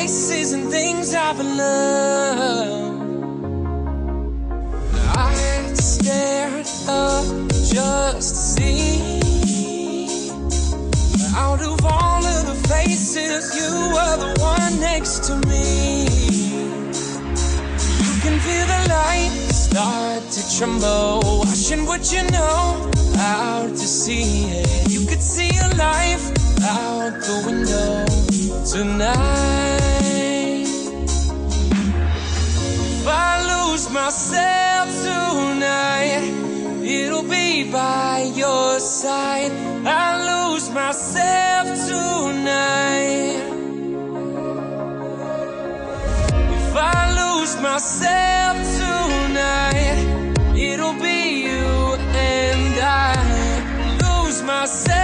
places and things I've loved. I stared up just to see. Out of all of the faces, you were the one next to me. Can feel the light start to tremble, washing what you know out to sea. Yeah. You could see a life out the window tonight. If I lose myself tonight, it'll be by your side. I lose myself tonight. Myself tonight, it'll be you and I lose myself.